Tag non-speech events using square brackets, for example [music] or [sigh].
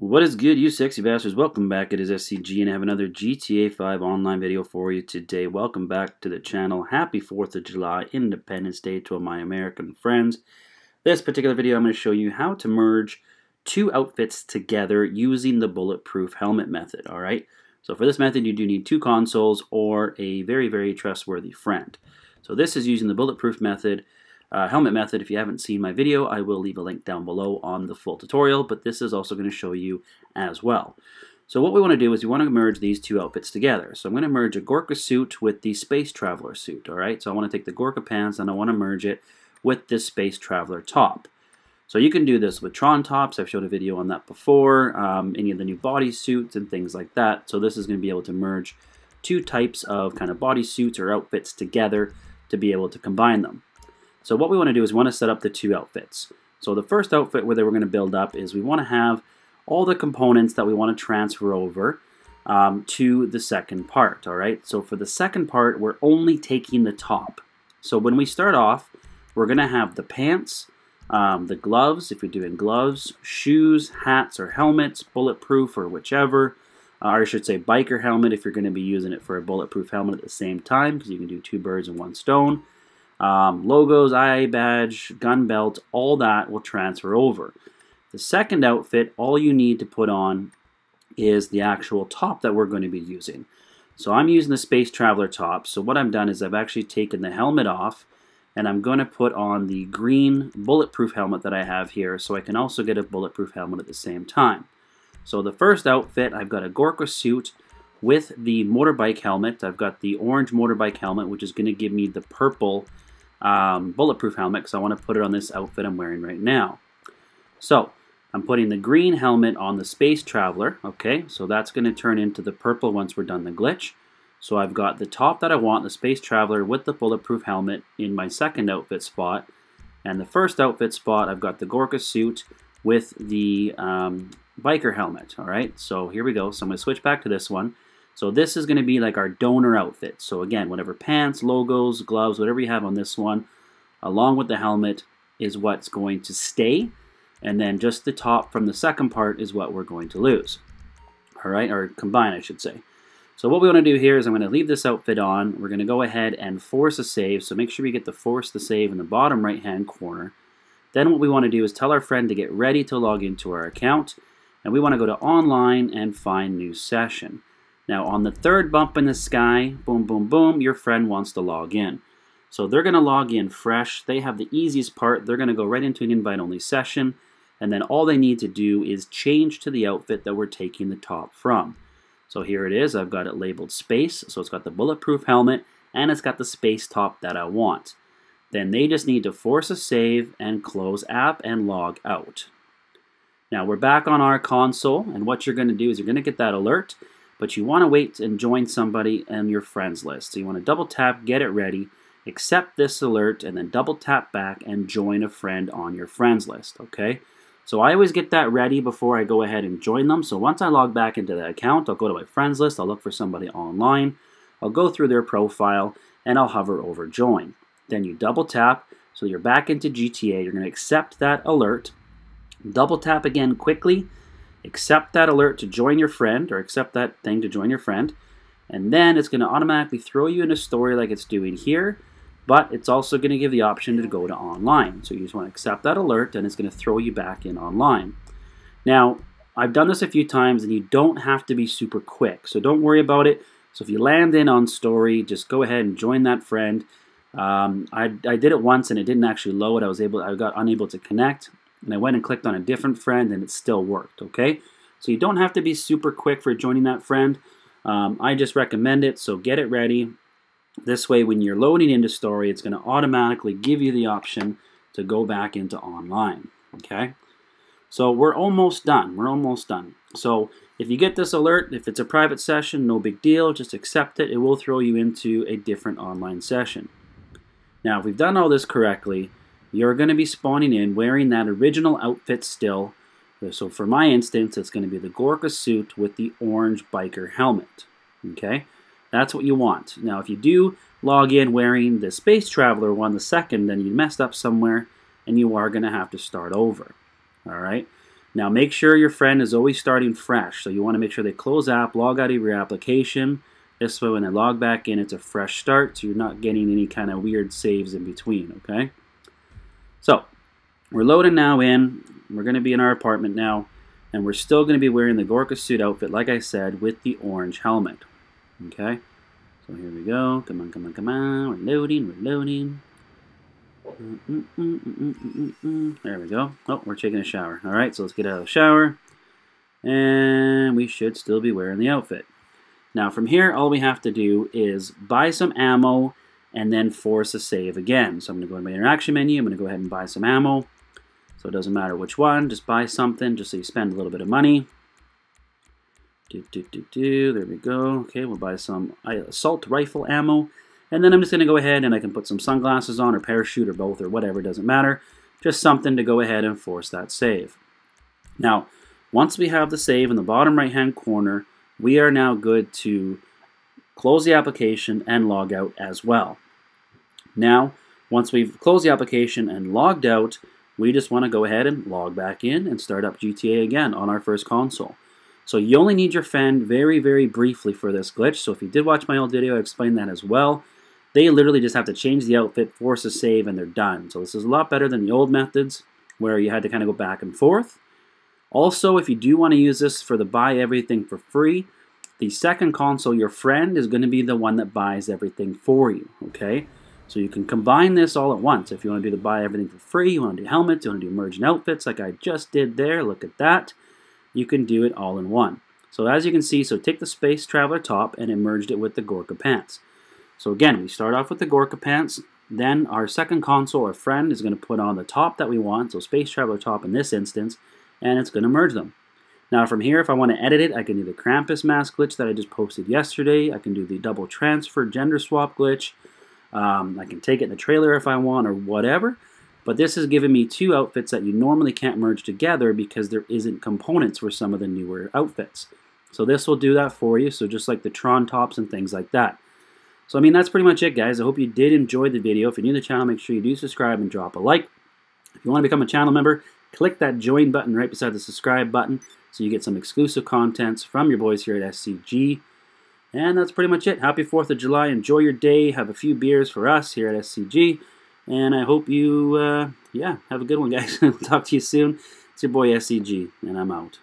What is good, you sexy bastards? Welcome back. It is SCG, and I have another GTA 5 online video for you today. Welcome back to the channel. Happy 4th of July, Independence Day to all my American friends. This particular video, I'm going to show you how to merge two outfits together using the bulletproof helmet method, all right? So for this method, you do need two consoles or a very, very trustworthy friend. So this is using the bulletproof method uh, helmet method. If you haven't seen my video, I will leave a link down below on the full tutorial, but this is also going to show you as well. So what we want to do is we want to merge these two outfits together. So I'm going to merge a Gorka suit with the Space Traveler suit, all right? So I want to take the Gorka pants and I want to merge it with this Space Traveler top. So you can do this with Tron tops. I've showed a video on that before. Um, any of the new body suits and things like that. So this is going to be able to merge two types of kind of body suits or outfits together to be able to combine them. So what we want to do is we want to set up the two outfits. So the first outfit where we're going to build up is we want to have all the components that we want to transfer over um, to the second part, all right? So for the second part, we're only taking the top. So when we start off, we're going to have the pants, um, the gloves, if you're doing gloves, shoes, hats or helmets, bulletproof or whichever, uh, or I should say biker helmet if you're going to be using it for a bulletproof helmet at the same time because you can do two birds in one stone. Um, logos, IA badge, gun belt, all that will transfer over. The second outfit, all you need to put on is the actual top that we're going to be using. So I'm using the Space Traveler top. So what I've done is I've actually taken the helmet off and I'm going to put on the green bulletproof helmet that I have here so I can also get a bulletproof helmet at the same time. So the first outfit, I've got a Gorka suit with the motorbike helmet. I've got the orange motorbike helmet, which is going to give me the purple um, bulletproof helmet because I want to put it on this outfit I'm wearing right now. So I'm putting the green helmet on the Space Traveler. Okay, so that's going to turn into the purple once we're done the glitch. So I've got the top that I want, the Space Traveler with the bulletproof helmet in my second outfit spot. And the first outfit spot, I've got the Gorka suit with the um, biker helmet. All right, so here we go. So I'm going to switch back to this one. So this is going to be like our donor outfit. So again, whatever pants, logos, gloves, whatever you have on this one, along with the helmet is what's going to stay. And then just the top from the second part is what we're going to lose. All right, or combine, I should say. So what we want to do here is I'm going to leave this outfit on. We're going to go ahead and force a save. So make sure we get the force the save in the bottom right hand corner. Then what we want to do is tell our friend to get ready to log into our account. And we want to go to online and find new session. Now on the third bump in the sky, boom, boom, boom, your friend wants to log in. So they're going to log in fresh. They have the easiest part. They're going to go right into an invite-only session. And then all they need to do is change to the outfit that we're taking the top from. So here it is. I've got it labeled space. So it's got the bulletproof helmet and it's got the space top that I want. Then they just need to force a save and close app and log out. Now we're back on our console and what you're going to do is you're going to get that alert but you want to wait and join somebody on your friends list. So you want to double tap, get it ready, accept this alert, and then double tap back and join a friend on your friends list, okay? So I always get that ready before I go ahead and join them. So once I log back into the account, I'll go to my friends list, I'll look for somebody online, I'll go through their profile, and I'll hover over join. Then you double tap, so you're back into GTA, you're going to accept that alert, double tap again quickly, accept that alert to join your friend or accept that thing to join your friend. And then it's going to automatically throw you in a story like it's doing here, but it's also going to give the option to go to online. So you just want to accept that alert and it's going to throw you back in online. Now, I've done this a few times and you don't have to be super quick. So don't worry about it. So if you land in on story, just go ahead and join that friend. Um, I, I did it once and it didn't actually load. I was able, I got unable to connect and I went and clicked on a different friend and it still worked, okay? So you don't have to be super quick for joining that friend. Um, I just recommend it, so get it ready. This way, when you're loading into Story, it's going to automatically give you the option to go back into online, okay? So we're almost done. We're almost done. So if you get this alert, if it's a private session, no big deal. Just accept it. It will throw you into a different online session. Now, if we've done all this correctly, you're going to be spawning in wearing that original outfit still. So for my instance, it's going to be the Gorka suit with the orange biker helmet. Okay, that's what you want. Now, if you do log in wearing the Space Traveler one, the second, then you messed up somewhere, and you are going to have to start over. All right. Now make sure your friend is always starting fresh. So you want to make sure they close app, log out of your application. This way when they log back in, it's a fresh start, so you're not getting any kind of weird saves in between, okay? So we're loading now in. We're going to be in our apartment now, and we're still going to be wearing the Gorka suit outfit, like I said, with the orange helmet, okay? So here we go. Come on, come on, come on. We're loading, we're loading. There we go. Oh, we're taking a shower. All right, so let's get out of the shower. And we should still be wearing the outfit. Now from here, all we have to do is buy some ammo and then force a save again. So I'm going to go to my interaction menu. I'm going to go ahead and buy some ammo. So it doesn't matter which one. Just buy something just so you spend a little bit of money. Do, do, do, do. There we go. Okay, we'll buy some assault rifle ammo. And then I'm just going to go ahead and I can put some sunglasses on or parachute or both or whatever, doesn't matter. Just something to go ahead and force that save. Now, once we have the save in the bottom right hand corner, we are now good to close the application and log out as well. Now, once we've closed the application and logged out, we just want to go ahead and log back in and start up GTA again on our first console. So you only need your friend very, very briefly for this glitch. So if you did watch my old video, I explained that as well. They literally just have to change the outfit, force a save, and they're done. So this is a lot better than the old methods where you had to kind of go back and forth. Also, if you do want to use this for the buy everything for free, the second console, your friend is going to be the one that buys everything for you, okay? So you can combine this all at once. If you want to do the buy everything for free, you want to do helmets, you want to do merging outfits like I just did there, look at that. You can do it all in one. So as you can see, so take the Space Traveler top and merged it with the Gorka pants. So again, we start off with the Gorka pants, then our second console or friend is going to put on the top that we want, so Space Traveler top in this instance, and it's going to merge them. Now from here, if I want to edit it, I can do the Krampus mask glitch that I just posted yesterday. I can do the double transfer gender swap glitch. Um, I can take it in the trailer if I want or whatever. But this is giving me two outfits that you normally can't merge together because there isn't components for some of the newer outfits. So this will do that for you. So just like the Tron tops and things like that. So I mean, that's pretty much it, guys. I hope you did enjoy the video. If you're new to the channel, make sure you do subscribe and drop a like. If you want to become a channel member, click that join button right beside the subscribe button so you get some exclusive contents from your boys here at SCG. And that's pretty much it. Happy 4th of July. Enjoy your day. Have a few beers for us here at SCG. And I hope you, uh, yeah, have a good one, guys. [laughs] Talk to you soon. It's your boy SCG, and I'm out.